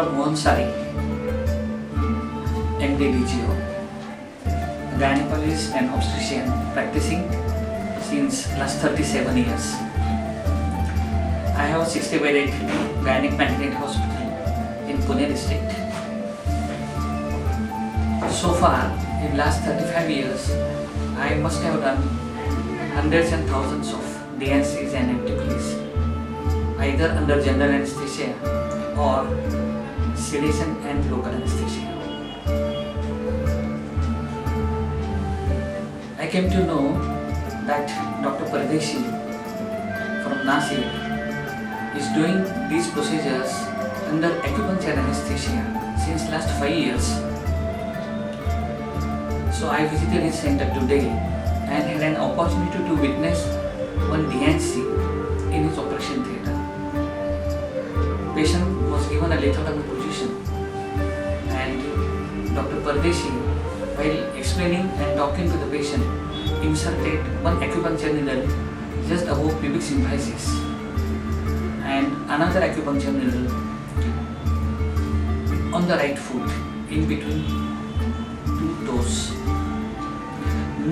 Dr. Mohan Sari, MD DGO, gynecologist and obstetrician practicing since last 37 years. I have 60 bedded gynec maternity hospital in Pune district. So far, in last 35 years, I must have done hundreds and thousands of D&Cs and MTPs, either under general anesthesia or sedation and local anesthesia. I came to know that Dr. Pardeshi from Nasik is doing these procedures under acupuncture anesthesia since last five years. So I visited his center today and had an opportunity to witness one D&C in his operation theatre. Patient was given a and Dr. Pardeshi, while explaining and talking to the patient, inserted one acupuncture needle just above pubic symphysis and another acupuncture needle on the right foot in between two toes.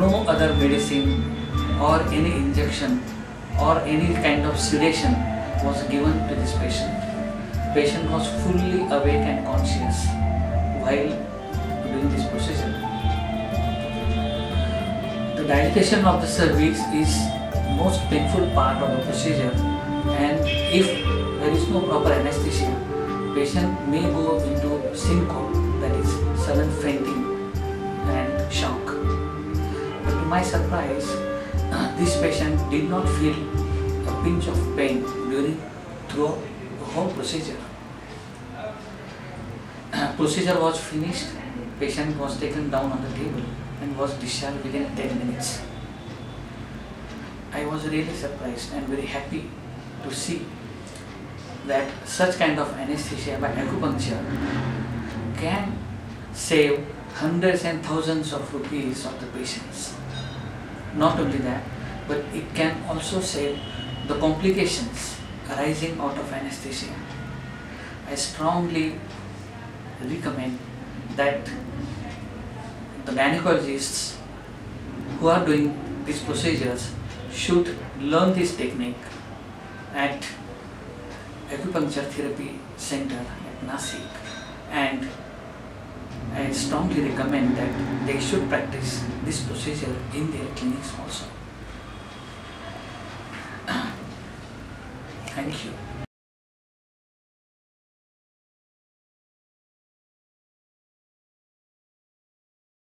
No other medicine or any injection or any kind of sedation was given to this patient. Patient was fully awake and conscious while The dilatation of the cervix is most painful part of the procedure and if there is no proper anesthesia, patient may go into syncope that is sudden fainting and shock. But to my surprise, this patient did not feel a pinch of pain during throughout the whole procedure. procedure was finished, patient was taken down on the table and was discharged within 10 minutes. I was really surprised and very happy to see that such kind of anesthesia by acupuncture can save hundreds and thousands of rupees of the patients. Not only that, but it can also save the complications arising out of anesthesia. I strongly recommend that the gynecologists who are doing these procedures should learn this technique at acupuncture therapy center at Nasik and I strongly recommend that they should practice this procedure in their clinics also. Thank you.